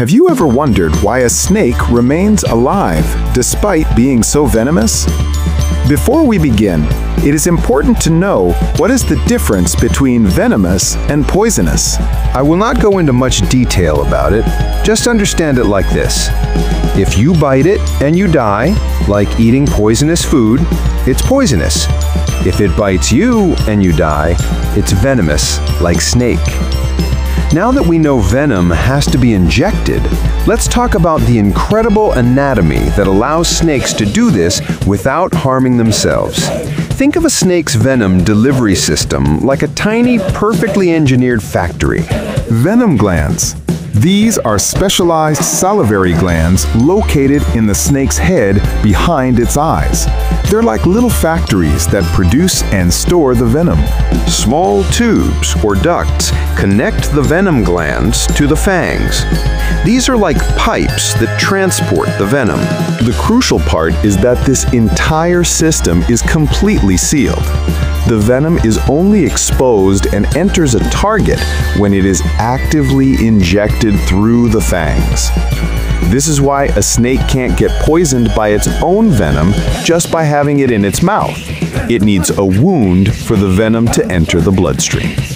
Have you ever wondered why a snake remains alive despite being so venomous? Before we begin, it is important to know what is the difference between venomous and poisonous. I will not go into much detail about it, just understand it like this. If you bite it and you die, like eating poisonous food, it's poisonous. If it bites you and you die, it's venomous, like snake. Now that we know venom has to be injected, let's talk about the incredible anatomy that allows snakes to do this without harming themselves. Think of a snake's venom delivery system like a tiny, perfectly engineered factory. Venom glands. These are specialized salivary glands located in the snake's head behind its eyes. They're like little factories that produce and store the venom. Small tubes or ducts connect the venom glands to the fangs. These are like pipes that transport the venom. The crucial part is that this entire system is completely sealed. The venom is only exposed and enters a target when it is actively injected through the fangs. This is why a snake can't get poisoned by its own venom just by having it in its mouth. It needs a wound for the venom to enter the bloodstream.